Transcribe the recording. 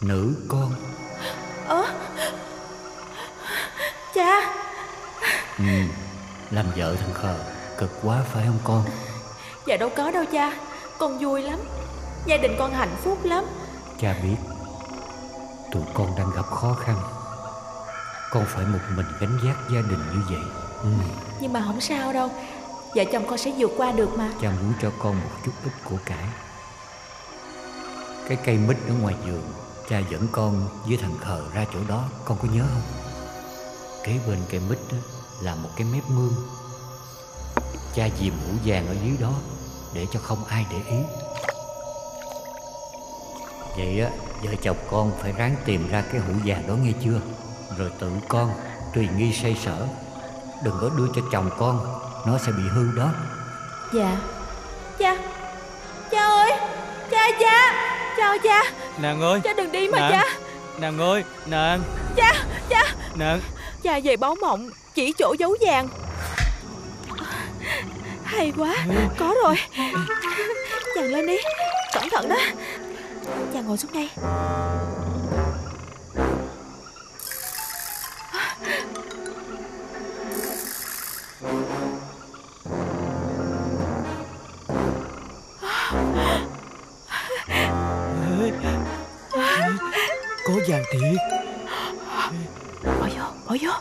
Nữ con. Ơ Cha. Ừ Làm vợ thằng khờ Cực quá phải không con? Dạ đâu có đâu cha Con vui lắm. Gia đình con hạnh phúc lắm. Cha biết Tụi con đang gặp khó khăn. Con phải một mình gánh vác gia đình như vậy. Ừ. Nhưng mà không sao đâu Vợ chồng con sẽ vượt qua được mà. Cha muốn cho con một chút ít của cải. Cái cây mít ở ngoài vườn Cha dẫn con với thằng khờ ra chỗ đó, Con có nhớ không? Kế bên cây mít đó là một cái mép mương. Cha dìm hũ vàng ở dưới đó Để cho không ai để ý. Vậy á, Vợ chồng con phải ráng tìm ra cái hũ vàng đó nghe chưa? Rồi tự con Tùy nghi say sở. Đừng có đưa cho chồng con, Nó sẽ bị hư đó. Dạ. Cha. Cha ơi. Cha cha. Chào cha. Nàng ơi Cha đừng đi mà nàng, cha. Nàng ơi Nàng. Cha Cha. Nàng. Cha về báo mộng Chỉ chỗ giấu vàng. Hay quá Có rồi. Chàng lên đi Cẩn thận đó. Chàng ngồi xuống đây Vàng 哎呦